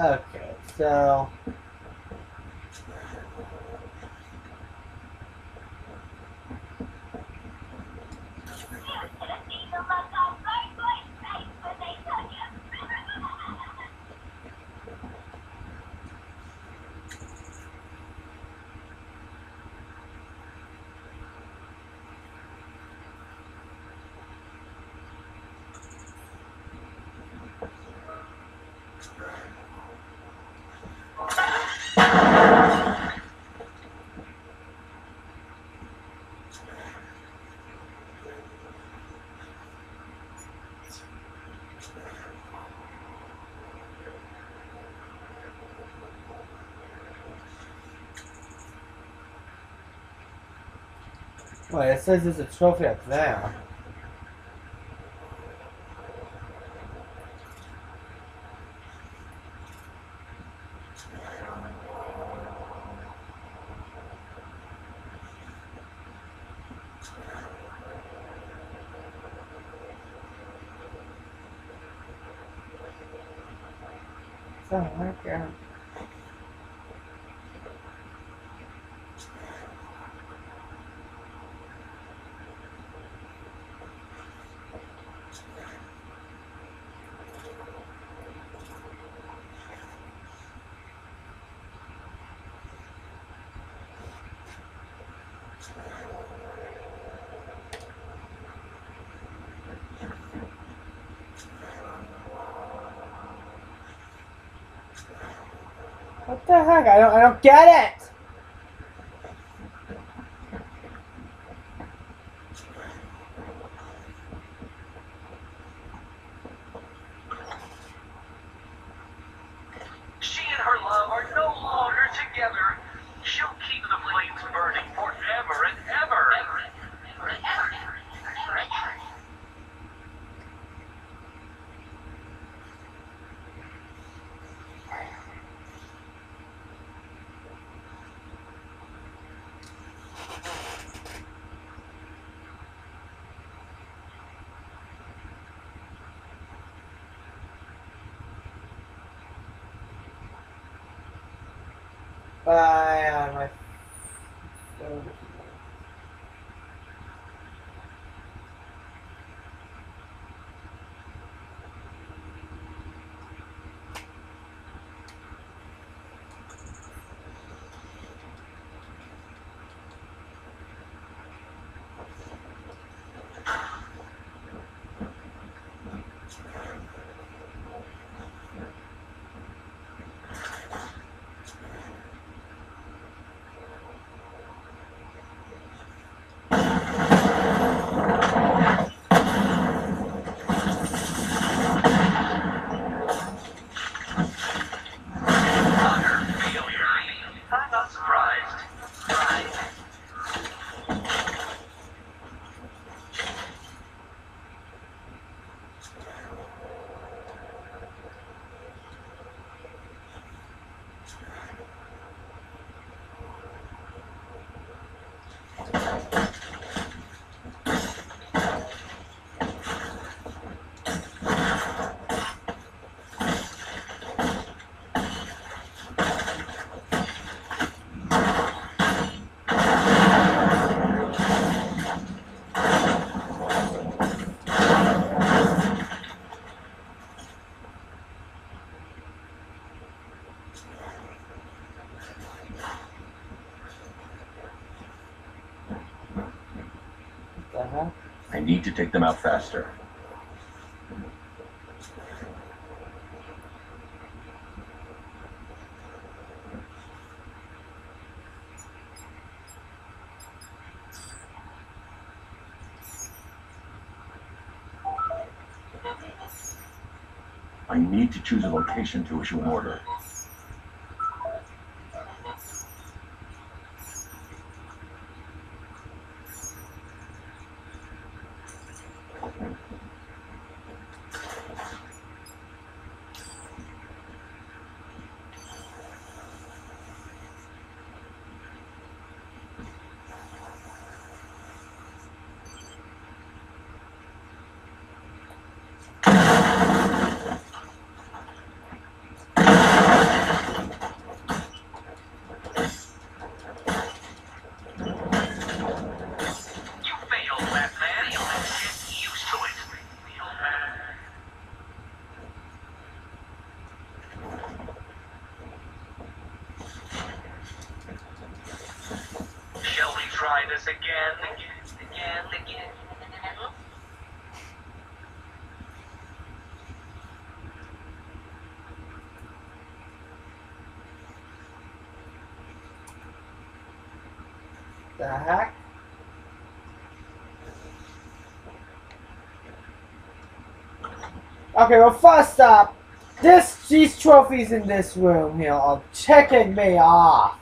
Okay, so Well, it says there's a trophy up there. So, okay. What heck? I don't I don't get it! Bye need to take them out faster. I need to choose a location to issue an order. The heck? Okay, well first up, this these trophies in this room here are ticking me off.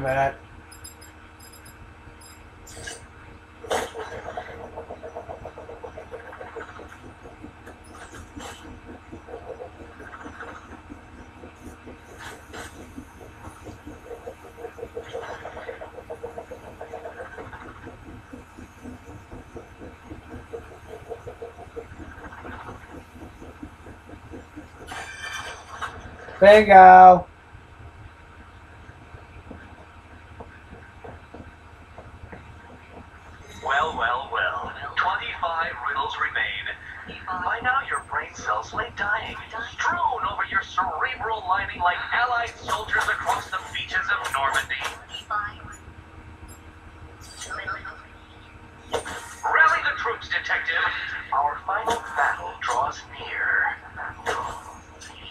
Minute. Bingo. Well, well, well. 25 riddles remain. By now, your brain cells lay dying, strewn over your cerebral lining like Allied soldiers across the beaches of Normandy. Rally the troops, detective. Our final battle draws near.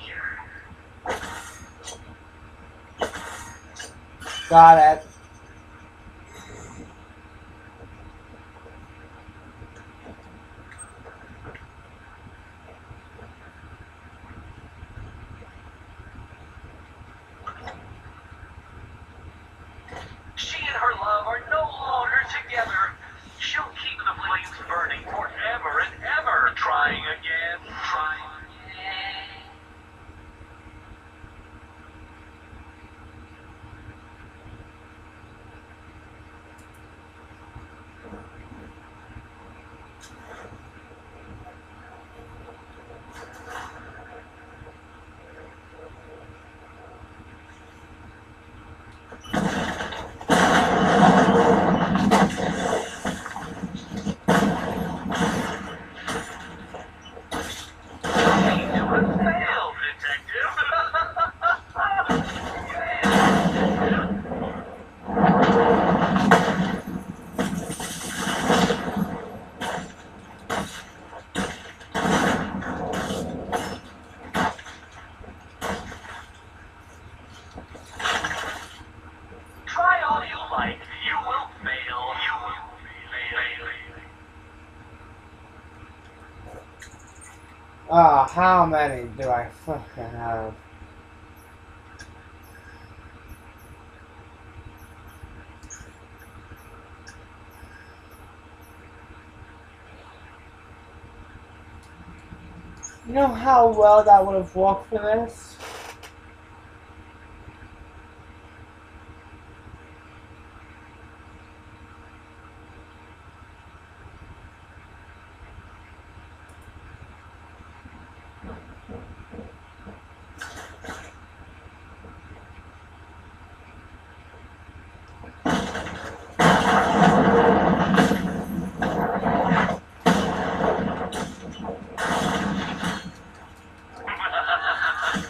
Near. Got it. How many do I fucking have? You know how well that would have worked for this?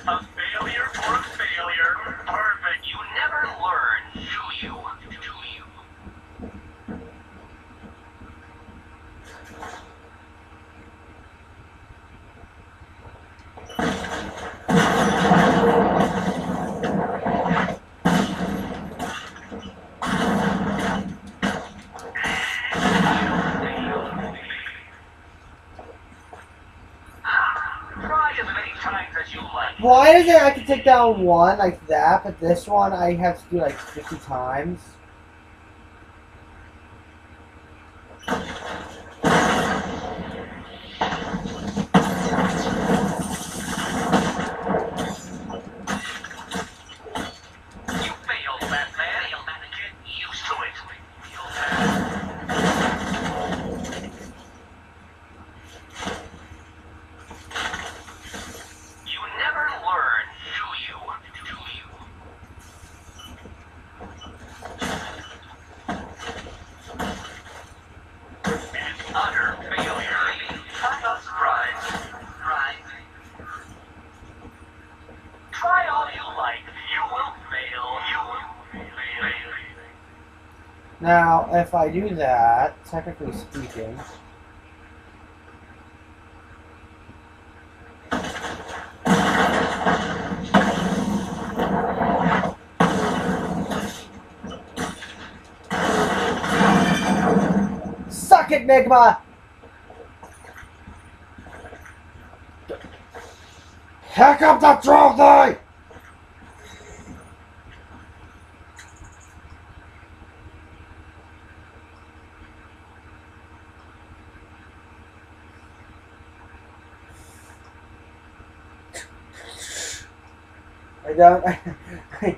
a failure for a failure. Perfect. You never learn, do you? Do you? Try as many times as you I can take down one like that, but this one I have to do like 50 times? You failed, Batman. Get used to it. If I do that, technically speaking, Suck it, Nygma! Pick up the trophy! I don't. uh,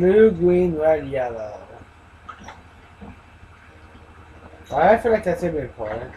Blue, green, red, yellow. I feel like that's even important.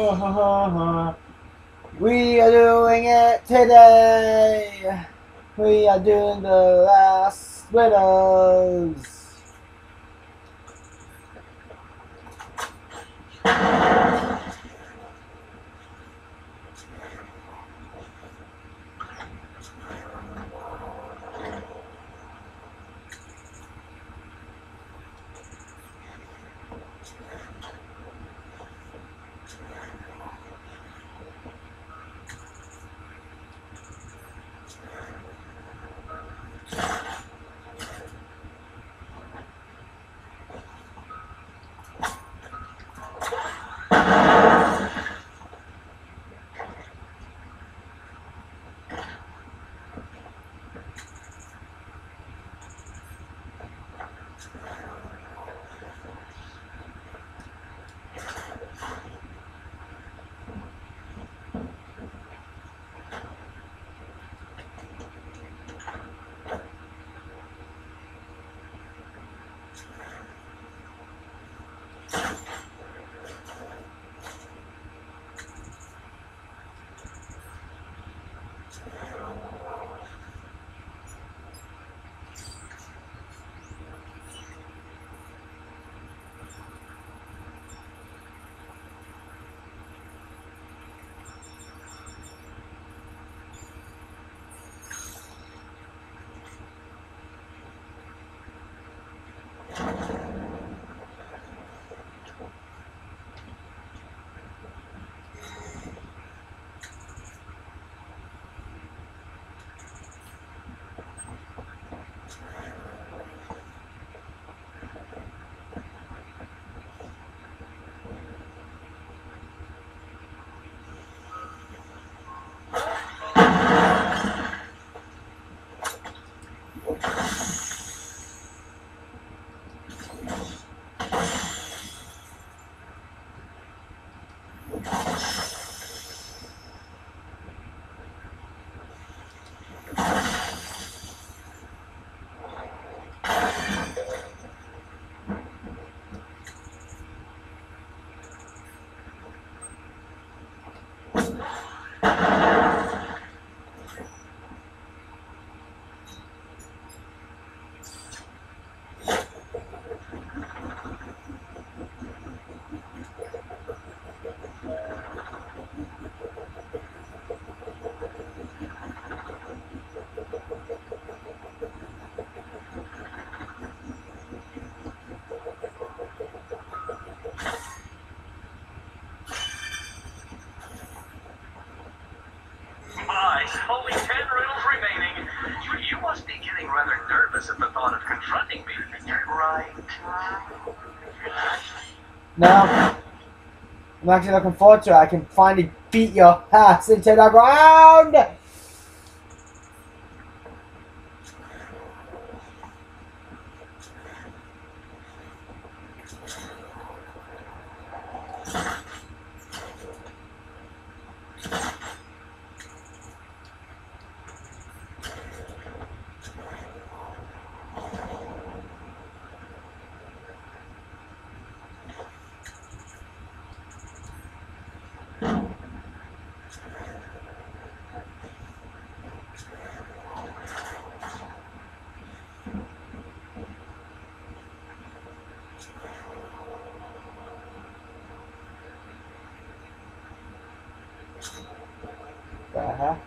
Oh, we are doing it today. We are doing the last widows. No. I'm actually looking forward to it. I can finally beat your ass into the ground! The heck?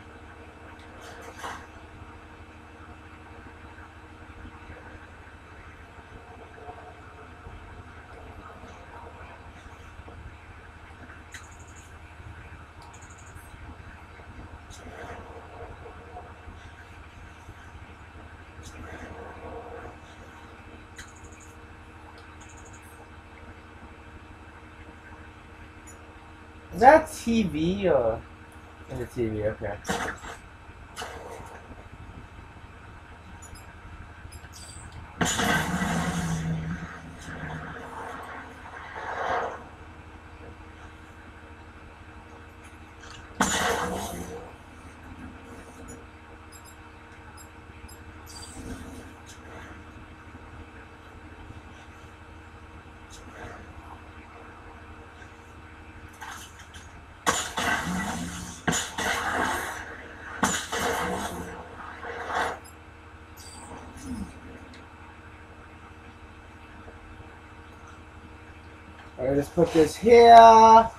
Is that TV or the TV? Okay. Alright, let's put this here.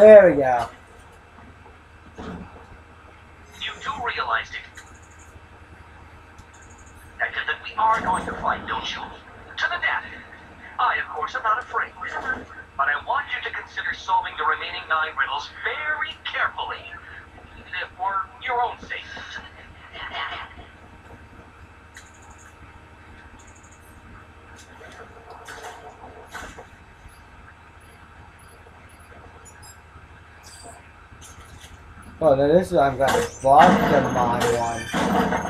There we go. You do realize it. That, that we are going to fight, don't you? To the death. I, of course, am not afraid. But I want you to consider solving the remaining nine riddles very carefully. For your own sake. Oh, then this is I'm gonna block the mine one.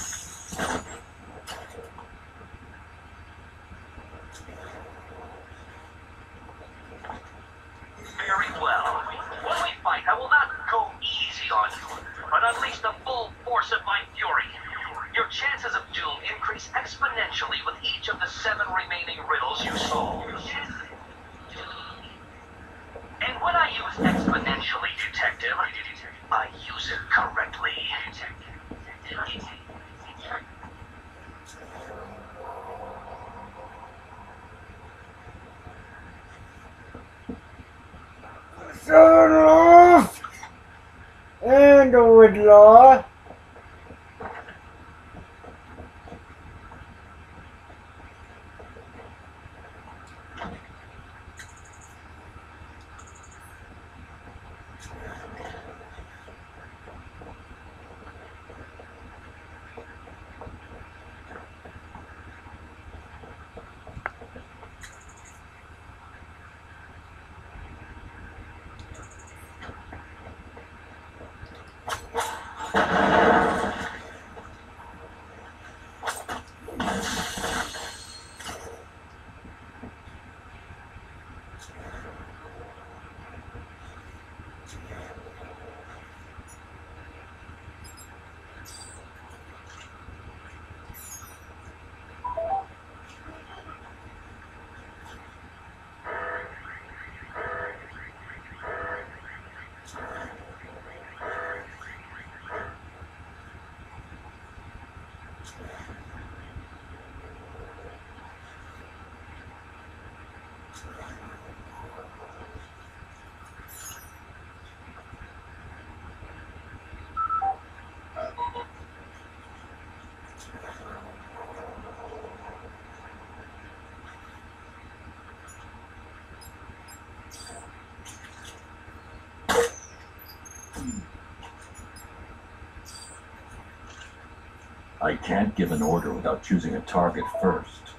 I can't give an order without choosing a target first.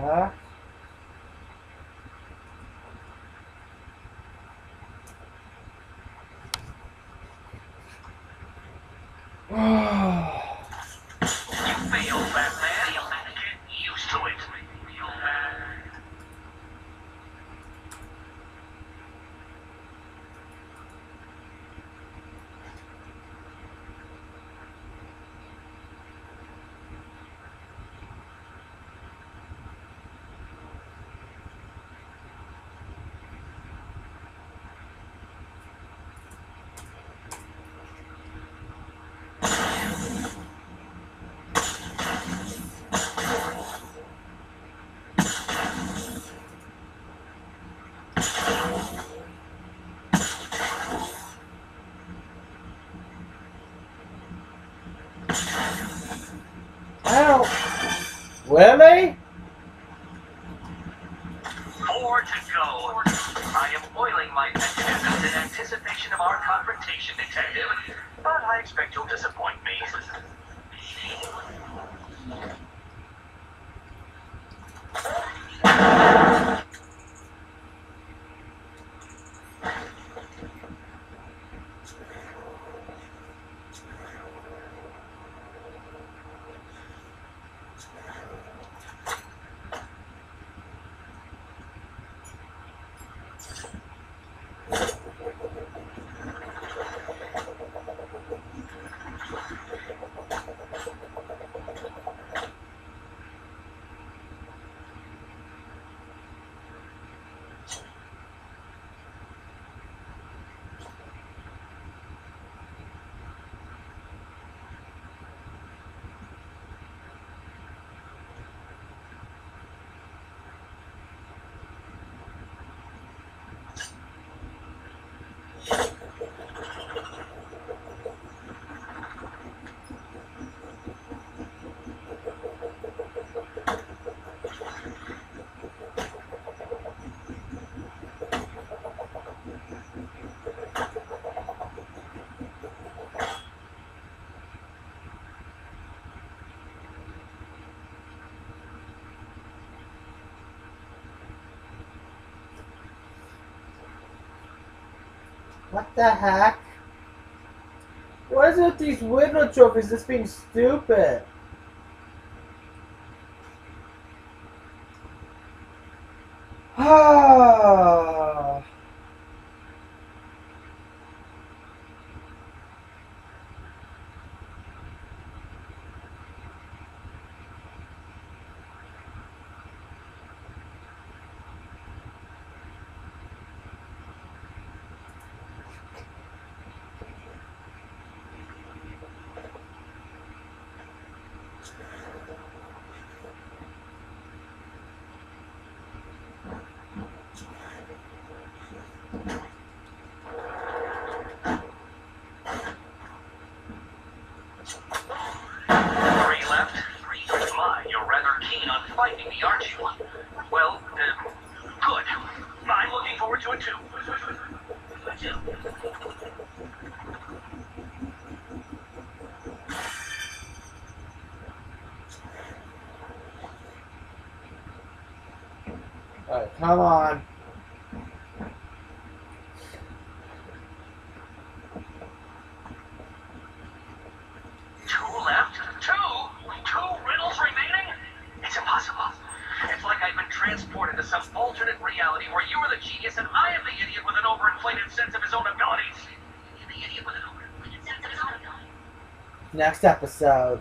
咋 Really? the heck? What is with these window trophies? This being stupid. aren't you? next episode.